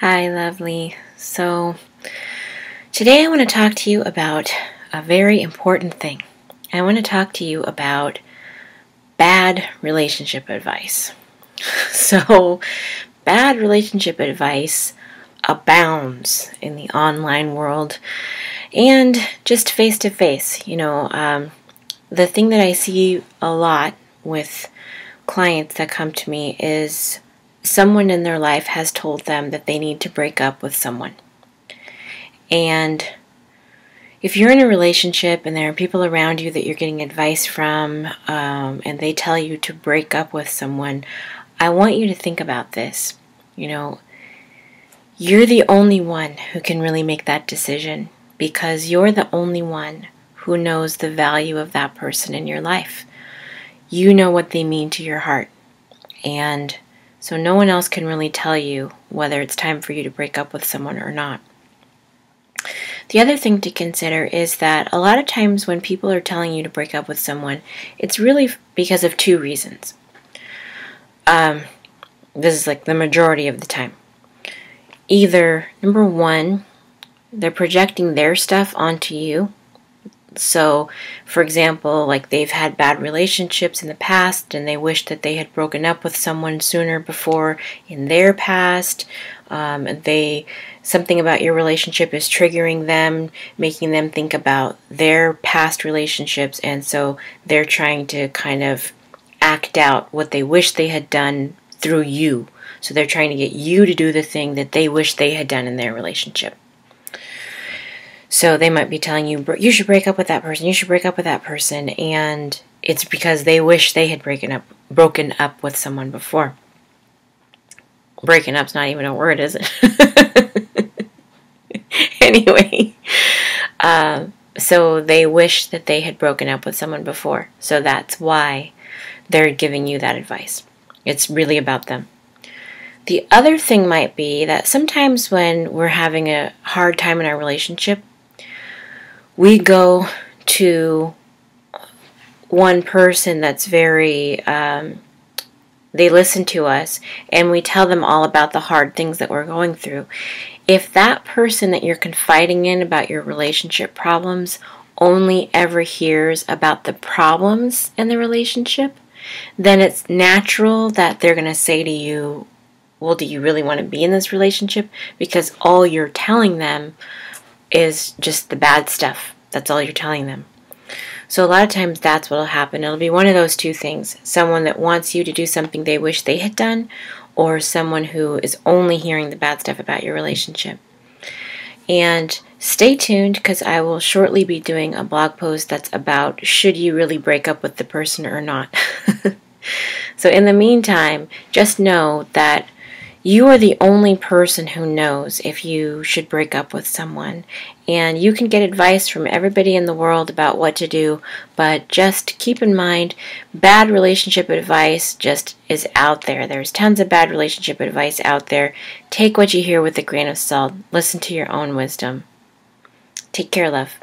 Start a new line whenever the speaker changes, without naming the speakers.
Hi, lovely. So, today I want to talk to you about a very important thing. I want to talk to you about bad relationship advice. So, bad relationship advice abounds in the online world and just face to face. You know, um, the thing that I see a lot with clients that come to me is someone in their life has told them that they need to break up with someone. And if you're in a relationship and there are people around you that you're getting advice from um, and they tell you to break up with someone, I want you to think about this. You know, you're the only one who can really make that decision because you're the only one who knows the value of that person in your life. You know what they mean to your heart. And so no one else can really tell you whether it's time for you to break up with someone or not. The other thing to consider is that a lot of times when people are telling you to break up with someone, it's really because of two reasons. Um, this is like the majority of the time. Either, number one, they're projecting their stuff onto you so, for example, like they've had bad relationships in the past and they wish that they had broken up with someone sooner before in their past. Um, they something about your relationship is triggering them, making them think about their past relationships, and so they're trying to kind of act out what they wish they had done through you. So they're trying to get you to do the thing that they wish they had done in their relationship. So they might be telling you, you should break up with that person, you should break up with that person, and it's because they wish they had broken up, broken up with someone before. Breaking up's not even a word, is it? anyway, uh, so they wish that they had broken up with someone before. So that's why they're giving you that advice. It's really about them. The other thing might be that sometimes when we're having a hard time in our relationship, we go to one person that's very um, they listen to us and we tell them all about the hard things that we're going through. If that person that you're confiding in about your relationship problems only ever hears about the problems in the relationship then it's natural that they're going to say to you well do you really want to be in this relationship? Because all you're telling them is just the bad stuff. That's all you're telling them. So a lot of times that's what'll happen. It'll be one of those two things. Someone that wants you to do something they wish they had done or someone who is only hearing the bad stuff about your relationship. And stay tuned because I will shortly be doing a blog post that's about should you really break up with the person or not. so in the meantime, just know that you are the only person who knows if you should break up with someone. And you can get advice from everybody in the world about what to do, but just keep in mind bad relationship advice just is out there. There's tons of bad relationship advice out there. Take what you hear with a grain of salt. Listen to your own wisdom. Take care, love.